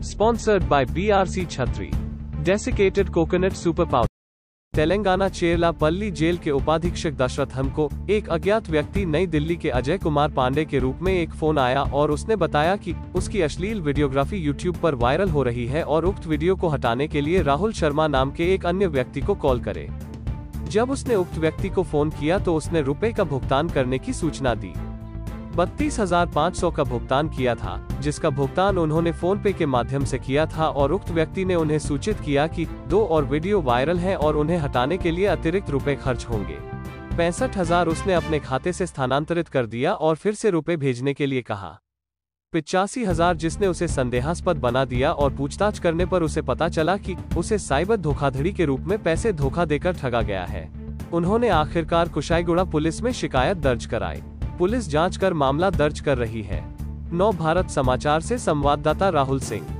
Sponsored by BRC Chhatri. Desiccated Coconut Super Powder. Telangana Cherlapalli jail के उपाधीक्षक दशरथ हम को एक अज्ञात व्यक्ति नई दिल्ली के अजय कुमार पांडे के रूप में एक फ़ोन आया और उसने बताया कि उसकी अश्लील वीडियोग्राफी यूट्यूब पर वायरल हो रही है और उक्त वीडियो को हटाने के लिए राहुल शर्मा नाम के एक अन्य व्यक्ति को कॉल करे जब उसने उक्त व्यक्ति को फ़ोन किया तो उसने रुपए का भुगतान करने की सूचना दी बत्तीस हज़ार पाँच सौ का भुगतान किया था, जिसका भुगतान उन्होंने फ़ोन पे के माध्यम से किया था और उक्त व्यक्ति ने उन्हें सूचित किया कि दो और वीडियो वायरल हैं और उन्हें हटाने के लिए अतिरिक्त रुपए खर्च होंगे। पैंसठ हज़ार उसने अपने खाते से स्थानांतरित कर दिया और फिर से रुपए भेजने के लिए कहा। पिचासी हज़ार जिसने उसे संदेहास्पद बना दिया और पूछताछ करने पर उसे पता चला कि उसे साइबर धोखाधड़ी के रूप में पैसे धोखा देकर ठगा गया है। उन्होंने आखिरकार कुशाईगुड़ा पुलिस में शिकायत दर्ज कराई। पुलिस जाँच कर मामला दर्ज कर रही है। नव भारत समाचार से संवाददाता राहुल सिंह।